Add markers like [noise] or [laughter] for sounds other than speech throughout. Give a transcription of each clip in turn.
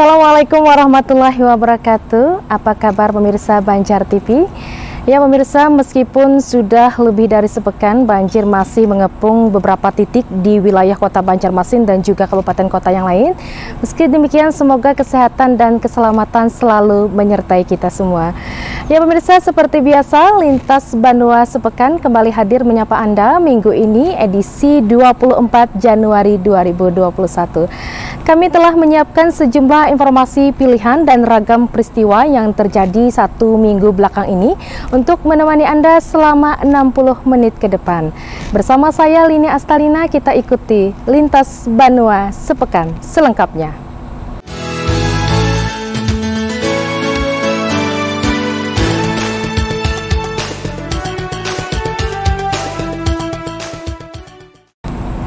Assalamualaikum warahmatullahi wabarakatuh. Apa kabar pemirsa Banjar TV? Ya pemirsa, meskipun sudah lebih dari sepekan, banjir masih mengepung beberapa titik di wilayah kota Banjarmasin dan juga kabupaten kota yang lain. Meski demikian, semoga kesehatan dan keselamatan selalu menyertai kita semua. Ya pemirsa, seperti biasa, Lintas Banua Sepekan kembali hadir menyapa Anda minggu ini edisi 24 Januari 2021. Kami telah menyiapkan sejumlah informasi pilihan dan ragam peristiwa yang terjadi satu minggu belakang ini untuk menemani Anda selama 60 menit ke depan. Bersama saya Lini Astalina kita ikuti Lintas Banua sepekan selengkapnya.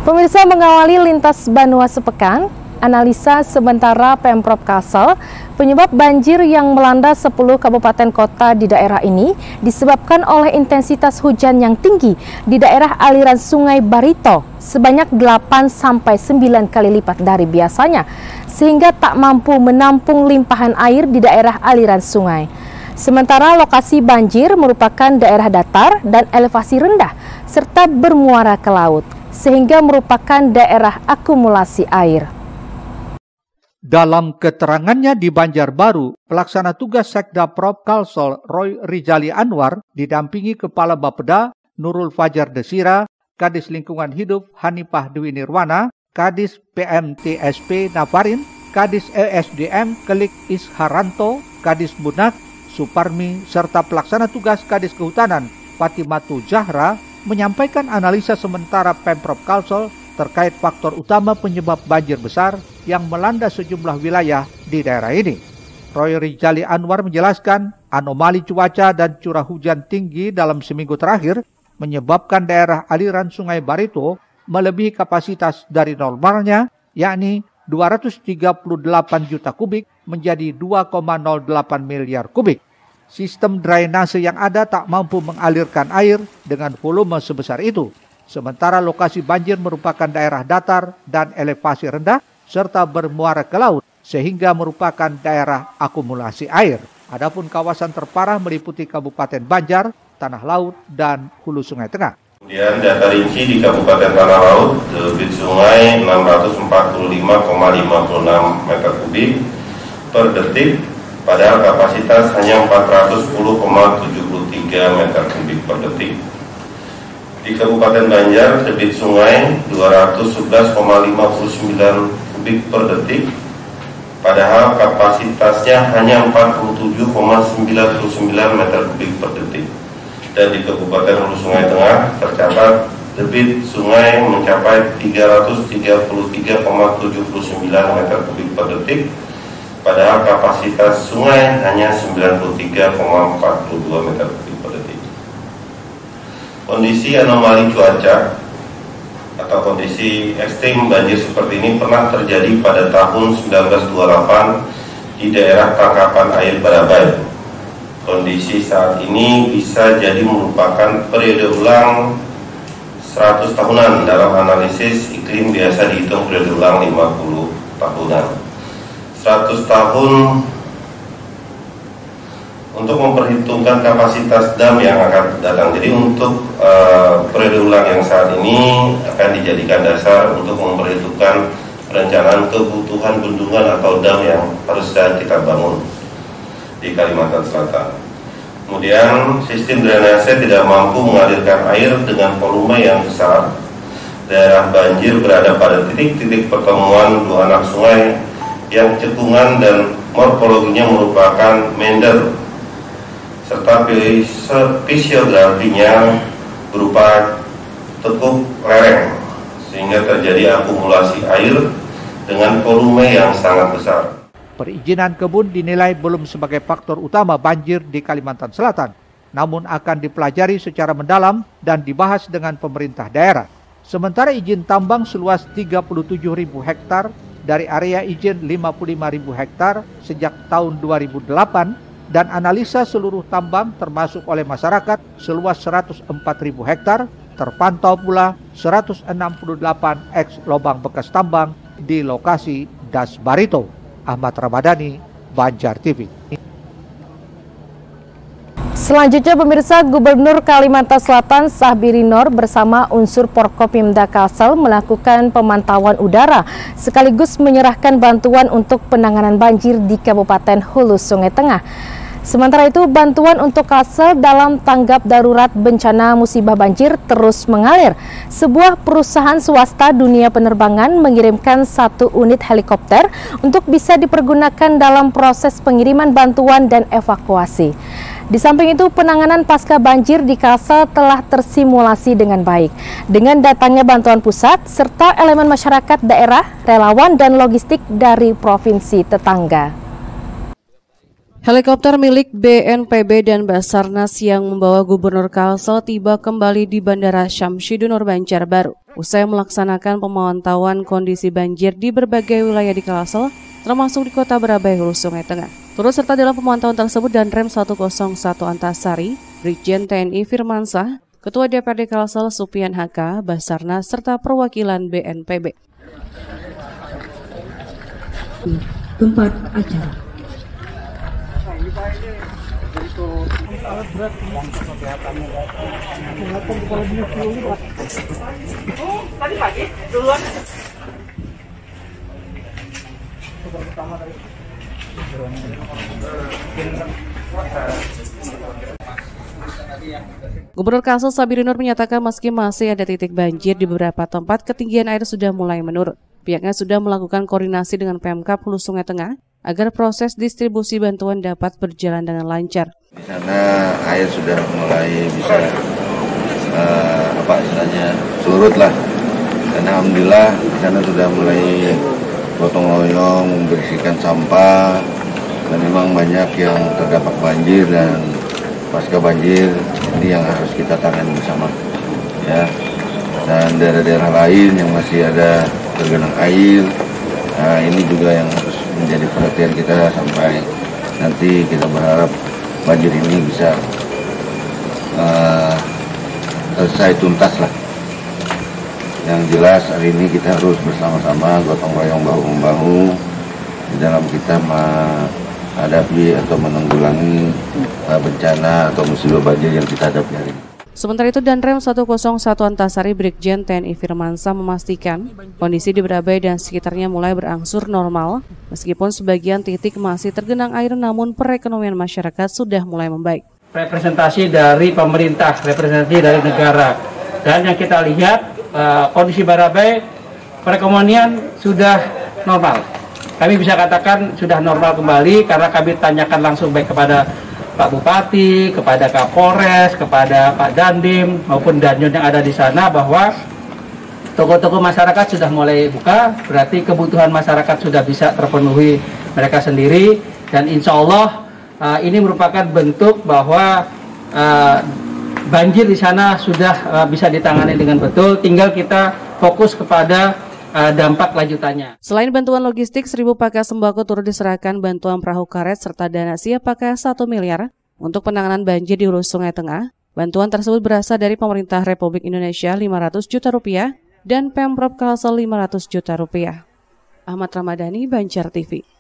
Pemirsa mengawali lintas Banua sepekan, analisa sementara Pemprov Kalsel, penyebab banjir yang melanda 10 kabupaten kota di daerah ini disebabkan oleh intensitas hujan yang tinggi di daerah aliran Sungai Barito sebanyak 8 sampai 9 kali lipat dari biasanya sehingga tak mampu menampung limpahan air di daerah aliran sungai. Sementara lokasi banjir merupakan daerah datar dan elevasi rendah serta bermuara ke laut sehingga merupakan daerah akumulasi air. Dalam keterangannya di Banjarbaru, pelaksana tugas Sekda Prop Kalsol Roy Rijali Anwar didampingi Kepala Bapeda Nurul Fajar Desira, Kadis Lingkungan Hidup Hanifah Dwi Nirwana, Kadis PMTSP Navarin, Kadis ESDM Kelik Isharanto, Kadis Bunak Suparmi, serta pelaksana tugas Kadis Kehutanan Fatimatu Jahra menyampaikan analisa sementara Pemprov Kalsol terkait faktor utama penyebab banjir besar yang melanda sejumlah wilayah di daerah ini. Roy Rijali Anwar menjelaskan anomali cuaca dan curah hujan tinggi dalam seminggu terakhir menyebabkan daerah aliran sungai Barito melebihi kapasitas dari normalnya yakni 238 juta kubik menjadi 2,08 miliar kubik. Sistem drainase yang ada tak mampu mengalirkan air dengan volume sebesar itu Sementara lokasi banjir merupakan daerah datar dan elevasi rendah serta bermuara ke laut sehingga merupakan daerah akumulasi air. Adapun kawasan terparah meliputi Kabupaten Banjar, Tanah Laut, dan Hulu Sungai Tengah. Kemudian data rinci di Kabupaten Tanah Laut, debit sungai 645,56 meter kubik per detik, padahal kapasitas hanya 410,73 meter kubik per detik. Di Kabupaten Banjar, debit sungai 211,59 kubik per detik, padahal kapasitasnya hanya 47,99 meter kubik per detik. Dan di Kabupaten Hulu Sungai Tengah tercatat debit sungai mencapai 333,79 meter kubik per detik, padahal kapasitas sungai hanya 93,42 meter kubik kondisi anomali cuaca atau kondisi ekstrim banjir seperti ini pernah terjadi pada tahun 1928 di daerah tangkapan air Barabai. Kondisi saat ini bisa jadi merupakan periode ulang 100 tahunan dalam analisis iklim biasa dihitung periode ulang 50 tahunan. 100 tahun untuk memperhitungkan kapasitas dam yang akan datang. Jadi untuk uh, periode ulang yang saat ini akan dijadikan dasar untuk memperhitungkan perencanaan kebutuhan bendungan atau dam yang harus kita bangun di Kalimantan Selatan. Kemudian sistem drainase tidak mampu mengalirkan air dengan volume yang besar. Daerah banjir berada pada titik-titik pertemuan dua anak sungai yang cekungan dan morfologinya merupakan mender serta fisiografinya berupa tekuk lereng sehingga terjadi akumulasi air dengan volume yang sangat besar. Perizinan kebun dinilai belum sebagai faktor utama banjir di Kalimantan Selatan, namun akan dipelajari secara mendalam dan dibahas dengan pemerintah daerah. Sementara izin tambang seluas 37.000 hektar dari area izin 55.000 hektar sejak tahun 2008 dan analisa seluruh tambang termasuk oleh masyarakat seluas 104.000 hektar terpantau pula 168 eks lubang bekas tambang di lokasi Das Barito. Ahmad Ramadhani, Banjar TV. Selanjutnya pemirsa Gubernur Kalimantan Selatan Sahbiri Nur bersama unsur Porkopimda Kalsel melakukan pemantauan udara sekaligus menyerahkan bantuan untuk penanganan banjir di Kabupaten Hulu Sungai Tengah. Sementara itu, bantuan untuk Kalsel dalam tanggap darurat bencana musibah banjir terus mengalir. Sebuah perusahaan swasta dunia penerbangan mengirimkan satu unit helikopter untuk bisa dipergunakan dalam proses pengiriman bantuan dan evakuasi. Di samping itu, penanganan pasca banjir di Kalsel telah tersimulasi dengan baik. Dengan datangnya bantuan pusat, serta elemen masyarakat daerah, relawan, dan logistik dari provinsi tetangga. Helikopter milik BNPB dan Basarnas yang membawa Gubernur Kalsel tiba kembali di Bandara Syamsiddin Nur Banjarbaru. Usai melaksanakan pemantauan kondisi banjir di berbagai wilayah di Kalsel, termasuk di kota Berabai Hulu Sungai Tengah. Turut serta dalam pemantauan tersebut dan Rem 101 Antasari, Brigjen TNI Firmansah, Ketua DPRD Kalsel Supian HK, Basarnas, serta perwakilan BNPB. Tempat acara tadi pagi duluan Gubernur Kalsel Sabirinur menyatakan meski masih ada titik banjir di beberapa tempat, ketinggian air sudah mulai menurun. Pihaknya sudah melakukan koordinasi dengan Pemkap Hulu Sungai Tengah agar proses distribusi bantuan dapat berjalan dengan lancar. Di sana air sudah mulai bisa uh, apa istilahnya surut lah. Dan alhamdulillah di sana sudah mulai gotong royong membersihkan sampah dan memang banyak yang terdampak banjir dan pasca banjir ini yang harus kita tangani bersama ya dan daerah-daerah lain yang masih ada tergenang air nah ini juga yang harus menjadi perhatian kita sampai nanti kita berharap banjir ini bisa uh, selesai tuntas lah. Yang jelas hari ini kita harus bersama-sama gotong royong bahu membahu di dalam kita menghadapi atau menanggulangi uh, bencana atau musibah banjir yang kita hadapi hari ini. Sementara itu Danrem 101 Antasari Brigjen TNI Firmansa memastikan kondisi di Berabai dan sekitarnya mulai berangsur normal meskipun sebagian titik masih tergenang air namun perekonomian masyarakat sudah mulai membaik. Representasi dari pemerintah, representasi dari negara dan yang kita lihat kondisi Barabai perekonomian sudah normal. Kami bisa katakan sudah normal kembali karena kami tanyakan langsung baik kepada Pak Bupati, kepada Kapolres, kepada Pak Dandim maupun Danjon yang ada di sana bahwa toko-toko masyarakat sudah mulai buka, berarti kebutuhan masyarakat sudah bisa terpenuhi mereka sendiri dan insya Allah uh, ini merupakan bentuk bahwa uh, banjir di sana sudah uh, bisa ditangani dengan betul, tinggal kita fokus kepada uh, dampak lanjutannya. Selain bantuan logistik, seribu paket sembako turut diserahkan bantuan perahu karet serta dana siap pakai 1 miliar untuk penanganan banjir di Hulu Sungai Tengah. Bantuan tersebut berasal dari pemerintah Republik Indonesia 500 juta rupiah dan Pemprov Kalsel 500 juta rupiah. Ahmad Ramadhani, Banjar TV.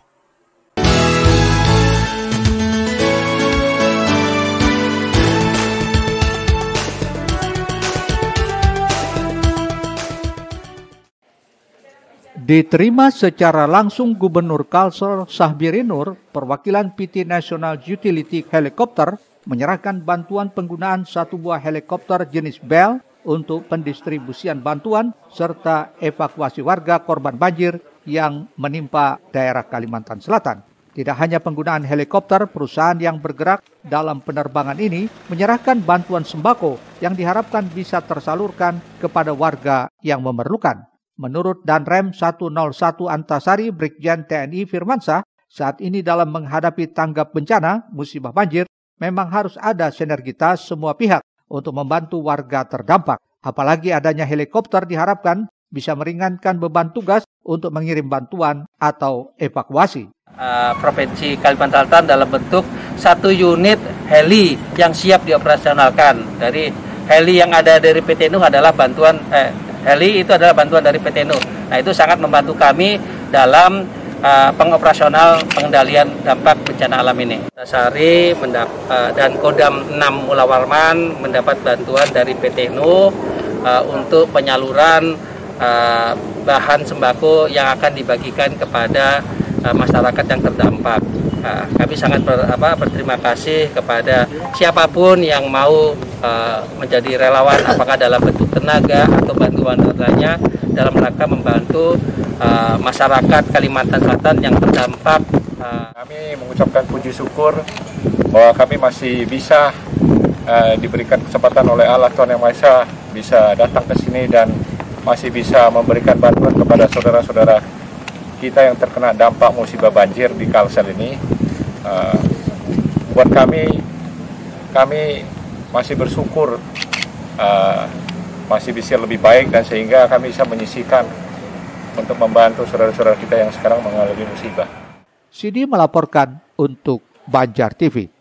Diterima secara langsung Gubernur Kalsel Sahbirinur, perwakilan PT National Utility Helicopter menyerahkan bantuan penggunaan satu buah helikopter jenis Bell untuk pendistribusian bantuan serta evakuasi warga korban banjir yang menimpa daerah Kalimantan Selatan. Tidak hanya penggunaan helikopter, perusahaan yang bergerak dalam penerbangan ini menyerahkan bantuan sembako yang diharapkan bisa tersalurkan kepada warga yang memerlukan. Menurut Danrem 101 Antasari Brigjen TNI Firmansyah, saat ini dalam menghadapi tanggap bencana musibah banjir, memang harus ada sinergitas semua pihak untuk membantu warga terdampak. Apalagi adanya helikopter diharapkan bisa meringankan beban tugas untuk mengirim bantuan atau evakuasi. Uh, Provinsi Kalimantan Selatan dalam bentuk satu unit heli yang siap dioperasionalkan. Dari heli yang ada dari PT Nuh adalah bantuan eh, heli itu adalah bantuan dari PT NU. Nah itu sangat membantu kami dalam uh, pengoperasional pengendalian dampak bencana alam ini. Dasari uh, dan Kodam 6 Mula Warman mendapat bantuan dari PT Nu uh, untuk penyaluran uh, bahan sembako yang akan dibagikan kepada uh, masyarakat yang terdampak. Kami sangat ber, apa, berterima kasih kepada siapa pun yang mau uh, menjadi relawan, apakah dalam bentuk tenaga atau bantuan lainnya dalam rangka membantu uh, masyarakat Kalimantan Selatan yang terdampak. Uh, kami mengucapkan puji syukur bahwa kami masih bisa uh, diberikan kesempatan oleh Allah Tuhan Yang Maha bisa datang ke sini dan masih bisa memberikan bantuan kepada saudara-saudara kita yang terkena dampak musibah banjir di Kalsel ini. Uh, buat kami, kami masih bersyukur uh, masih bisa lebih baik dan sehingga kami bisa menyisikan untuk membantu saudara-saudara kita yang sekarang mengalami musibah. Sidi melaporkan untuk Banjar TV.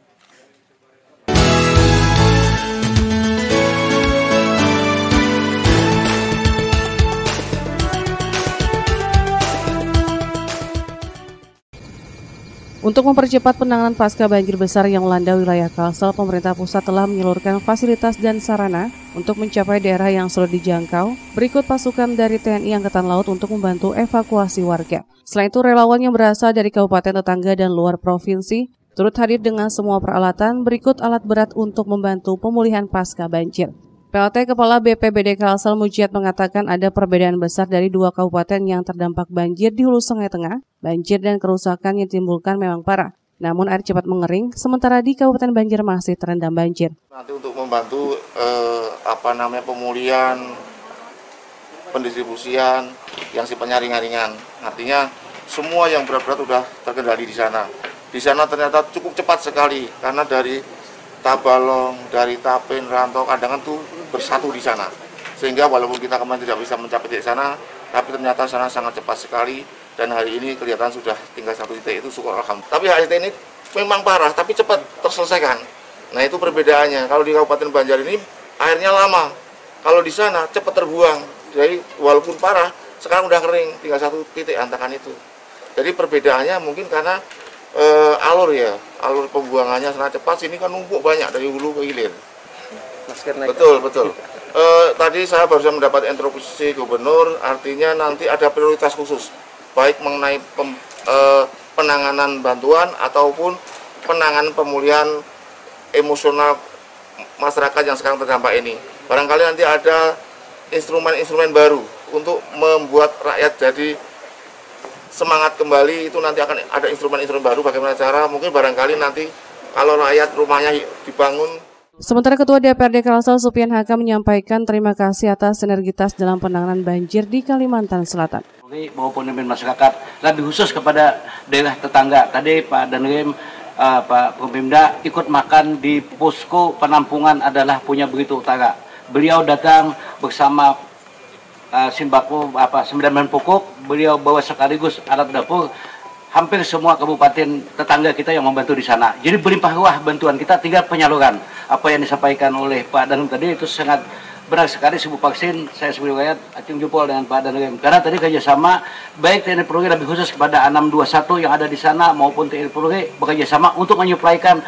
Untuk mempercepat penanganan pasca banjir besar yang melanda wilayah Kalsel, pemerintah pusat telah menyalurkan fasilitas dan sarana untuk mencapai daerah yang sulit dijangkau. Berikut pasukan dari TNI Angkatan Laut untuk membantu evakuasi warga. Selain itu, relawan yang berasal dari kabupaten tetangga dan luar provinsi turut hadir dengan semua peralatan. Berikut alat berat untuk membantu pemulihan pasca banjir. PLT Kepala BPBD Kalsel Mujiat mengatakan ada perbedaan besar dari dua kabupaten yang terdampak banjir di Hulu Sungai Tengah. Banjir dan kerusakan yang ditimbulkan memang parah. Namun air cepat mengering, sementara di Kabupaten Banjir masih terendam banjir. Nanti untuk membantu eh, apa namanya pemulihan, pendistribusian yang sifatnya ringan-ringan. Artinya semua yang berat-berat sudah terkendali di sana. Di sana ternyata cukup cepat sekali karena dari Tabalong, dari Tapin, Rantau, Kandangan tuh bersatu di sana. Sehingga walaupun kita kemarin tidak bisa mencapai di sana, tapi ternyata sana sangat cepat sekali dan hari ini kelihatan sudah tinggal satu titik itu syukur alhamdulillah. Tapi HIT ini memang parah, tapi cepat terselesaikan. Nah itu perbedaannya. Kalau di Kabupaten Banjar ini airnya lama, kalau di sana cepat terbuang. Jadi walaupun parah, sekarang udah kering, tinggal satu titik antakan itu. Jadi perbedaannya mungkin karena uh, alur ya alur pembuangannya sangat cepat sini kan numpuk banyak dari hulu ke hilir betul betul. Uh, [laughs] tadi saya baru saja mendapat instruksi gubernur artinya nanti ada prioritas khusus baik mengenai pem, uh, penanganan bantuan ataupun penanganan pemulihan emosional masyarakat yang sekarang terdampak ini. Barangkali nanti ada instrumen-instrumen baru untuk membuat rakyat jadi semangat kembali itu nanti akan ada instrumen-instrumen baru bagaimana cara mungkin barangkali nanti kalau rakyat rumahnya dibangun Sementara Ketua DPRD Kalsel Supian Haka menyampaikan terima kasih atas sinergitas dalam penanganan banjir di Kalimantan Selatan. Maupun masyarakat lebih khusus kepada daerah tetangga. Tadi Pak Danrim, uh, Pak Pemimda ikut makan di posko penampungan adalah punya begitu utara. Beliau datang bersama uh, apa sembilan pokok beliau bawa sekaligus alat dapur hampir semua kabupaten tetangga kita yang membantu di sana. Jadi berlimpah ruah bantuan kita tinggal penyaluran. Apa yang disampaikan oleh Pak Danum tadi itu sangat benar sekali sebuah vaksin saya sebagai rakyat acung jempol dengan Pak Danum karena tadi kerjasama baik TNI Polri lebih khusus kepada 621 yang ada di sana maupun TNI Polri bekerja sama untuk menyuplaikan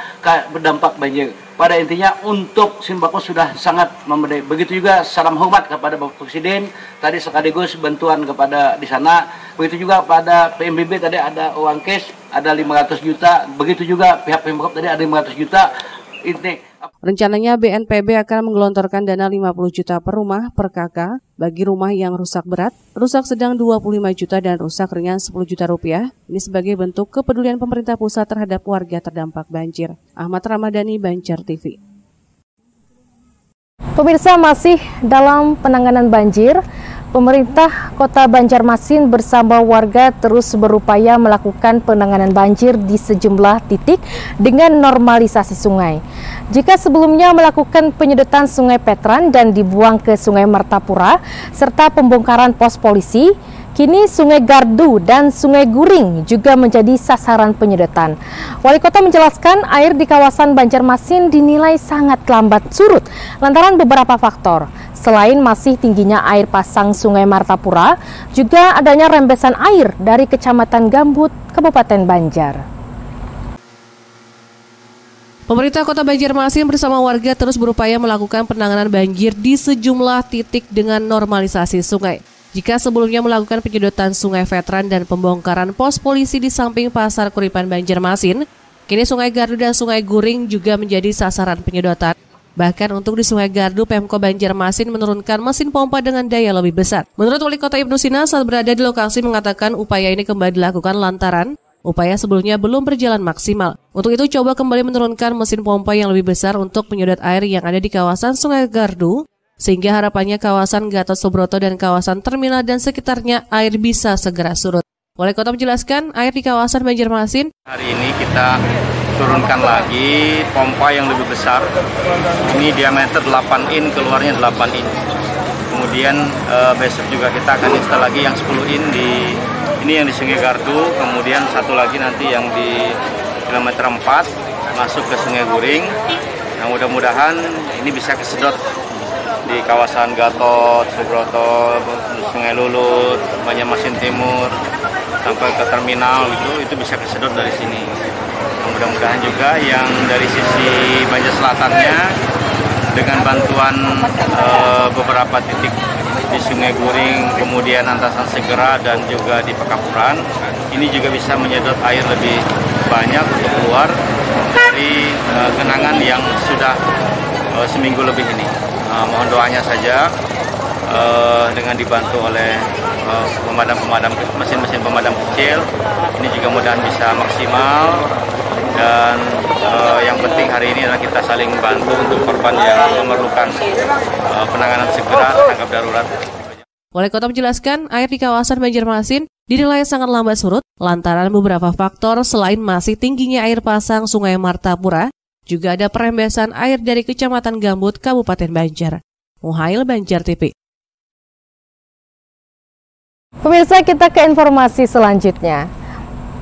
berdampak banjir pada intinya untuk sembako sudah sangat memadai. Begitu juga salam hormat kepada Bapak Presiden tadi sekaligus bantuan kepada di sana. Begitu juga pada PMBB tadi ada uang cash ada 500 juta. Begitu juga pihak Pemprov tadi ada 500 juta. Ini Rencananya BNPB akan menggelontorkan dana 50 juta per rumah per kakak bagi rumah yang rusak berat, rusak sedang 25 juta dan rusak ringan 10 juta rupiah. Ini sebagai bentuk kepedulian pemerintah pusat terhadap warga terdampak banjir. Ahmad Ramadhani, Banjar TV. Pemirsa masih dalam penanganan banjir, Pemerintah Kota Banjarmasin bersama warga terus berupaya melakukan penanganan banjir di sejumlah titik dengan normalisasi sungai. Jika sebelumnya melakukan penyedotan Sungai Petran dan dibuang ke Sungai Martapura serta pembongkaran pos polisi, Kini Sungai Gardu dan Sungai Guring juga menjadi sasaran penyedotan. Wali Kota menjelaskan air di kawasan Banjarmasin dinilai sangat lambat surut lantaran beberapa faktor Selain masih tingginya air pasang Sungai Martapura, juga adanya rembesan air dari Kecamatan Gambut, Kabupaten Banjar. Pemerintah Kota Banjarmasin bersama warga terus berupaya melakukan penanganan banjir di sejumlah titik dengan normalisasi sungai. Jika sebelumnya melakukan penyedotan sungai veteran dan pembongkaran pos polisi di samping Pasar Kuripan Banjarmasin, kini Sungai Gardu dan Sungai Guring juga menjadi sasaran penyedotan. Bahkan untuk di Sungai Gardu, Pemko Banjarmasin menurunkan mesin pompa dengan daya lebih besar. Menurut Wali Kota Ibnu Sina saat berada di lokasi mengatakan upaya ini kembali dilakukan lantaran upaya sebelumnya belum berjalan maksimal. Untuk itu coba kembali menurunkan mesin pompa yang lebih besar untuk menyedot air yang ada di kawasan Sungai Gardu, sehingga harapannya kawasan Gatot Subroto dan kawasan terminal dan sekitarnya air bisa segera surut. Wali Kota menjelaskan air di kawasan Banjarmasin. Hari ini kita turunkan lagi pompa yang lebih besar. Ini diameter 8 in keluarnya 8 in. Kemudian e, besok juga kita akan install lagi yang 10 in di ini yang di Sungai Gardu kemudian satu lagi nanti yang di kilometer 4 masuk ke Sungai Guring. Nah mudah-mudahan ini bisa kesedot di kawasan Gatot, Subroto, Sungai Lulut, Banjarmasin Timur sampai ke terminal itu itu bisa kesedot dari sini mudah-mudahan juga yang dari sisi Banjar Selatannya dengan bantuan e, beberapa titik di Sungai Guring, kemudian Antasan Segera dan juga di Pekapuran, ini juga bisa menyedot air lebih banyak untuk keluar dari e, genangan yang sudah e, seminggu lebih ini. E, mohon doanya saja e, dengan dibantu oleh pemadam-pemadam mesin-mesin pemadam kecil, ini juga mudah bisa maksimal dan uh, yang penting hari ini adalah kita saling bantu untuk korban yang memerlukan uh, penanganan segera tanggap darurat. Wali Kota menjelaskan air di kawasan Banjarmasin dinilai sangat lambat surut lantaran beberapa faktor selain masih tingginya air pasang Sungai Martapura, juga ada perembesan air dari Kecamatan Gambut, Kabupaten Banjar. Muhail Banjar TV. Pemirsa kita ke informasi selanjutnya.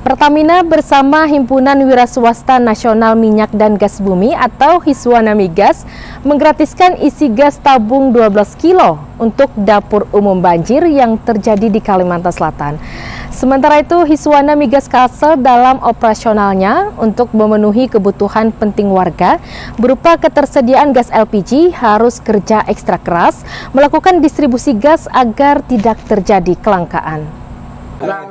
Pertamina bersama Himpunan Wira Swasta Nasional Minyak dan Gas Bumi atau Hiswana Migas menggratiskan isi gas tabung 12 kilo untuk dapur umum banjir yang terjadi di Kalimantan Selatan. Sementara itu, Hiswana Migas Kalsel dalam operasionalnya untuk memenuhi kebutuhan penting warga berupa ketersediaan gas LPG harus kerja ekstra keras melakukan distribusi gas agar tidak terjadi kelangkaan.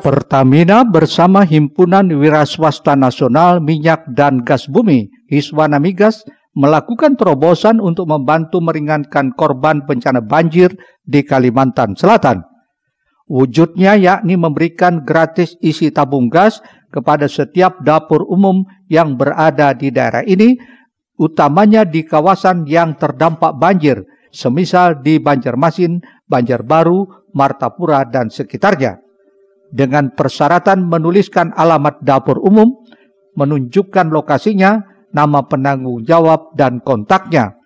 Pertamina bersama Himpunan Wiraswasta Nasional Minyak dan Gas Bumi, Hiswana Migas, melakukan terobosan untuk membantu meringankan korban bencana banjir di Kalimantan Selatan. Wujudnya yakni memberikan gratis isi tabung gas kepada setiap dapur umum yang berada di daerah ini, utamanya di kawasan yang terdampak banjir, semisal di Banjarmasin, Banjarbaru, Martapura, dan sekitarnya dengan persyaratan menuliskan alamat dapur umum, menunjukkan lokasinya, nama penanggung jawab, dan kontaknya.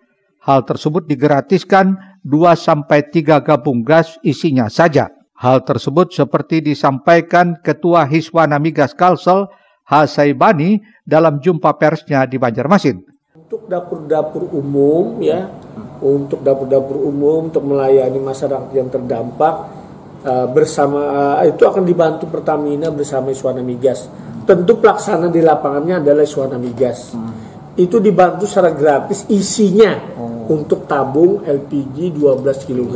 Hal tersebut digratiskan 2-3 gabung gas isinya saja. Hal tersebut seperti disampaikan Ketua Hiswana Migas Kalsel, Hasaibani dalam jumpa persnya di Banjarmasin. Untuk dapur-dapur umum ya, untuk dapur-dapur umum untuk melayani masyarakat yang terdampak, Eh, bersama uh, itu akan dibantu Pertamina bersama Iswana Migas. Tentu pelaksana di lapangannya adalah Iswana Migas. Hmm. Itu dibantu secara gratis isinya oh. untuk tabung LPG 12 kg.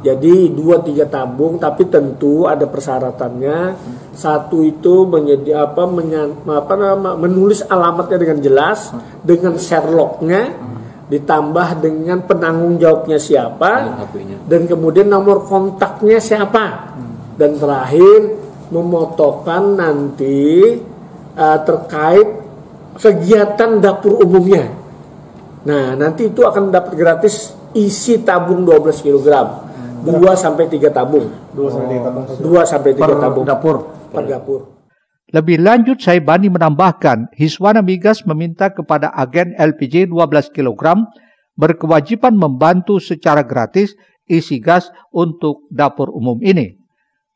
Jadi dua tiga tabung, tapi tentu ada persyaratannya. Hmm. Satu itu menjadi apa, menyan, apa nama, menulis alamatnya dengan jelas, hmm. dengan Sherlocknya. Hmm ditambah dengan penanggung jawabnya siapa dan kemudian nomor kontaknya siapa. Dan terakhir memotokan nanti uh, terkait kegiatan dapur umumnya. Nah nanti itu akan dapat gratis isi tabung 12 kg 2 sampai 3 tabung. 2 sampai 3 tabung. 2 sampai 3 tabung. dapur. Per dapur lebih lanjut, Saibani menambahkan, Hiswana Migas meminta kepada agen LPG 12 kg berkewajiban membantu secara gratis isi gas untuk dapur umum ini.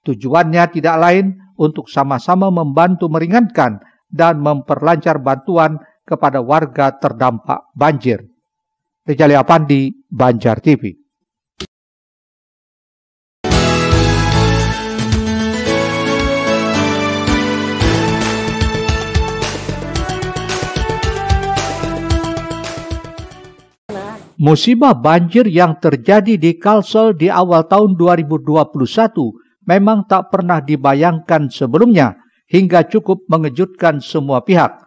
Tujuannya tidak lain untuk sama-sama membantu meringankan dan memperlancar bantuan kepada warga terdampak banjir. Rijali Apandi, Banjar TV. Musibah banjir yang terjadi di Kalsel di awal tahun 2021 memang tak pernah dibayangkan sebelumnya hingga cukup mengejutkan semua pihak.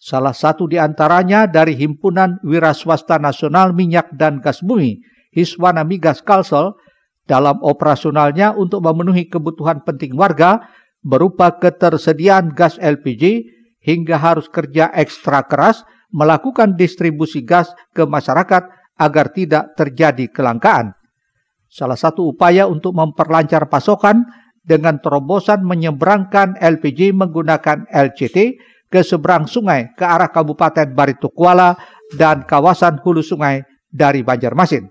Salah satu di antaranya dari Himpunan Wira Swasta Nasional Minyak dan Gas Bumi, Hiswana Migas Kalsel, dalam operasionalnya untuk memenuhi kebutuhan penting warga berupa ketersediaan gas LPG hingga harus kerja ekstra keras melakukan distribusi gas ke masyarakat agar tidak terjadi kelangkaan. Salah satu upaya untuk memperlancar pasokan dengan terobosan menyeberangkan LPG menggunakan LCT ke seberang sungai ke arah Kabupaten Baritukwala dan kawasan hulu sungai dari Banjarmasin.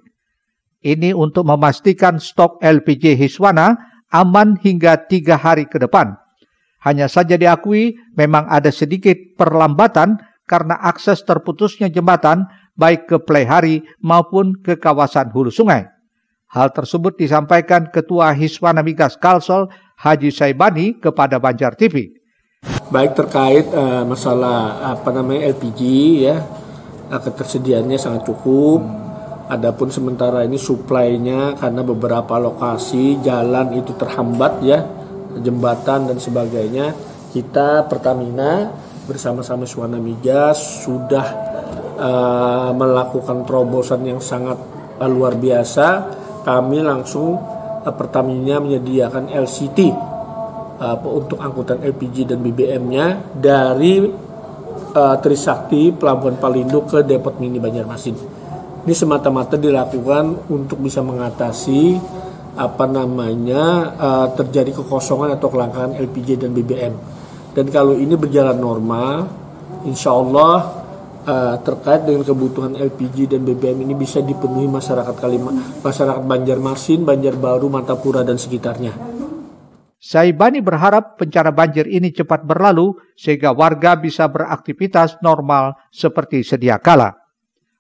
Ini untuk memastikan stok LPG Hiswana aman hingga tiga hari ke depan. Hanya saja diakui memang ada sedikit perlambatan karena akses terputusnya jembatan baik ke Plehari maupun ke kawasan hulu sungai. Hal tersebut disampaikan Ketua Hiswana Migas Kalsel Haji Saibani kepada Banjar TV. Baik terkait uh, masalah apa namanya LPG ya, ketersediaannya sangat cukup. Adapun sementara ini suplainya karena beberapa lokasi jalan itu terhambat ya, jembatan dan sebagainya. Kita Pertamina bersama-sama Suwana Migas sudah uh, melakukan terobosan yang sangat uh, luar biasa. Kami langsung uh, Pertamina menyediakan LCT uh, untuk angkutan LPG dan BBM-nya dari uh, Trisakti Pelabuhan Palindo ke Depot Mini Banjarmasin. Ini semata-mata dilakukan untuk bisa mengatasi apa namanya uh, terjadi kekosongan atau kelangkaan LPG dan BBM dan kalau ini berjalan normal, insya Allah uh, terkait dengan kebutuhan LPG dan BBM ini bisa dipenuhi masyarakat Kalimantan, masyarakat Banjarmasin, Banjarbaru, Mantapura dan sekitarnya. Saibani berharap bencana banjir ini cepat berlalu sehingga warga bisa beraktivitas normal seperti sedia kala.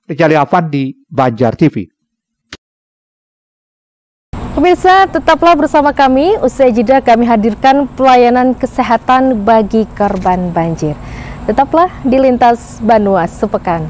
Rijali Afandi, Banjar TV. Pemirsa, tetaplah bersama kami. Usai jeda kami hadirkan pelayanan kesehatan bagi korban banjir. Tetaplah di Lintas Banua Sepekan.